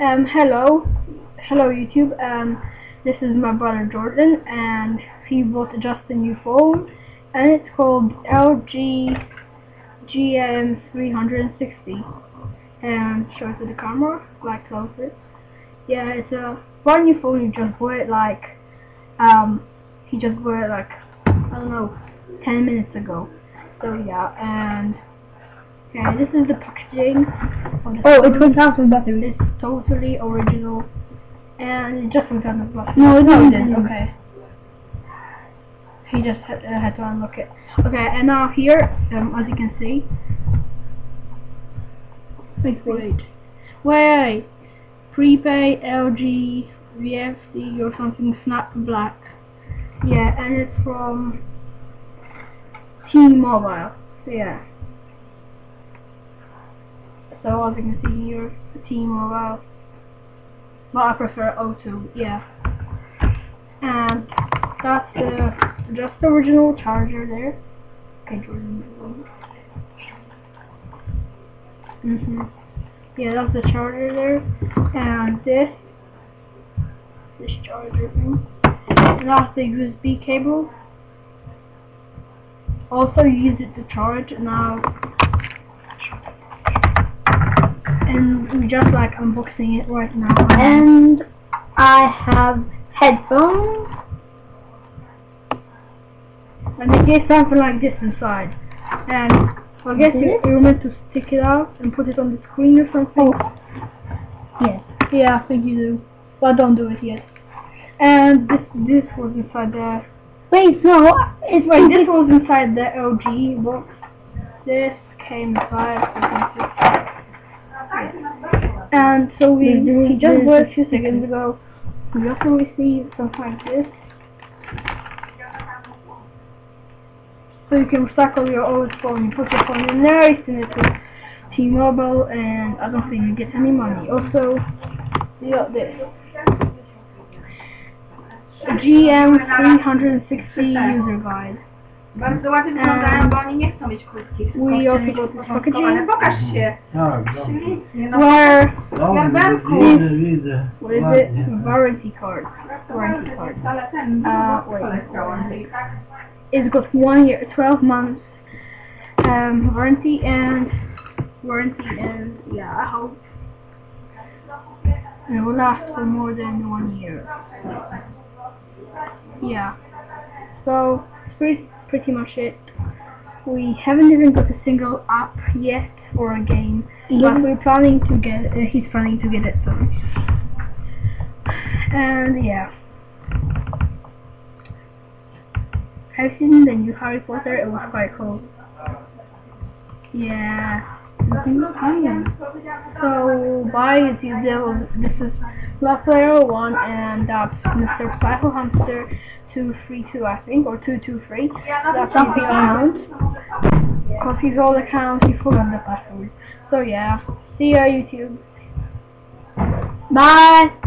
Um, hello, hello YouTube. Um, this is my brother Jordan, and he bought just a new phone, and it's called LG GM 360. And show it to the camera, like closer. Yeah, it's a brand new phone. He just bought it like, um, he just bought it like, I don't know, 10 minutes ago. So yeah, and yeah, this is the packaging. Oh, it went out with battery. It's totally original, and it just went out of battery. No, it no, didn't. didn't. Okay. He just had, uh, had to unlock it. Okay, and now here, um, as you can see. Wait, wait, wait. Prepaid LG VFD or something Snap Black. Yeah, and it's from T-Mobile. Yeah. So as you can see here, T-Mobile. But I prefer O2, yeah. And that's the just the original charger there. Okay, Jordan. Mhm. Yeah, that's the charger there. And this this charger thing. And that's the USB cable. Also use it to charge now we're just like unboxing it right now. And I have headphones. And they get something like this inside. And I guess you, you're meant to stick it out and put it on the screen or something. Oh. Yes. Yeah, I think you do. But don't do it yet. And this this was inside the Wait, no, it's wait, this was inside the LG box. This came inside. And so we he just bought a few seconds ago. We also received something like this. So you can recycle your old phone. You put your phone in there, you send it to T-Mobile, and I don't think you get any money. Also, you got this. GM 360 user guide. Bardzo ładnie wyglądają, bo oni nie chcą mieć krótkich. We tylko also chcą mieć got this uporządkowane. packaging. Pokaż się. Tak. Ślicznie, no. Where Dobrze, widzę, widzę. what is it? Ładnie. Warranty card. Warranty card. Ale ten, A, wait. It's got one year, 12 months um, warranty and warranty and yeah, I hope it will last for more than one year. Yeah. So that's pretty pretty much it. We haven't even got a single app yet or a game, but we're planning to get. Uh, he's planning to get it soon. And yeah. Have you seen the new Harry Potter? It was quite cool. Yeah. So, bye YouTube. This is Last Player 1 and that's Mr. Cycle Hamster 232 I think, or 223. That's his account. Because his old account, he forgot the password. So yeah. See ya YouTube. Bye.